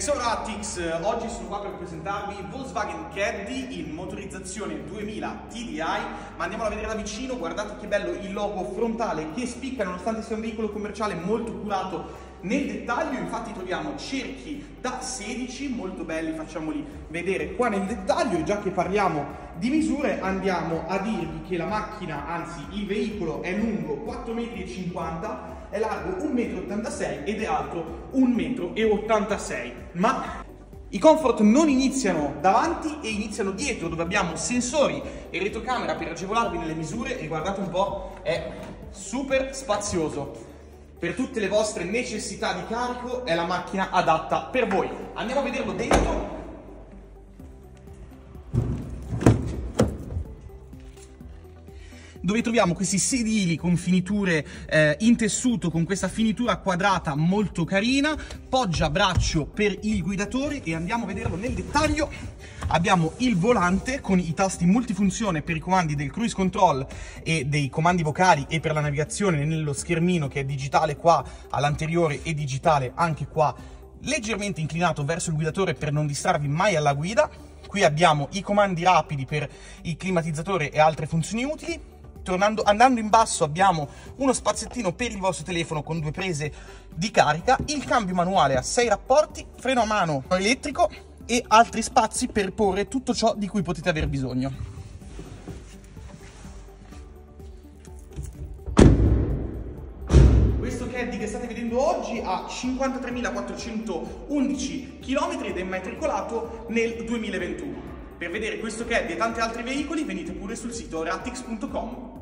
Exoratics, oggi sono qua per presentarvi Volkswagen Caddy in motorizzazione 2000 TDI, ma andiamola a vedere da vicino, guardate che bello il logo frontale che spicca nonostante sia un veicolo commerciale molto curato nel dettaglio, infatti troviamo cerchi da 16 molto belli, facciamoli vedere qua nel dettaglio e già che parliamo di misure andiamo a dirvi che la macchina, anzi il veicolo è lungo 4,50 m, è largo 1,86 m ed è alto 1,86 m. Ma i comfort non iniziano davanti e iniziano dietro dove abbiamo sensori e retrocamera per agevolarvi nelle misure e guardate un po' è super spazioso. Per tutte le vostre necessità di carico è la macchina adatta per voi. Andiamo a vederlo dentro dove troviamo questi sedili con finiture eh, in tessuto, con questa finitura quadrata molto carina, poggia braccio per il guidatore e andiamo a vederlo nel dettaglio. Abbiamo il volante con i tasti multifunzione per i comandi del cruise control e dei comandi vocali e per la navigazione nello schermino che è digitale qua all'anteriore e digitale anche qua leggermente inclinato verso il guidatore per non distrarvi mai alla guida. Qui abbiamo i comandi rapidi per il climatizzatore e altre funzioni utili tornando, andando in basso abbiamo uno spaziettino per il vostro telefono con due prese di carica, il cambio manuale a 6 rapporti, freno a mano elettrico e altri spazi per porre tutto ciò di cui potete aver bisogno. Questo Caddy che state vedendo oggi ha 53.411 km ed è immatricolato nel 2021. Per vedere questo Caddy e tanti altri veicoli venite pure sul sito ratix.com.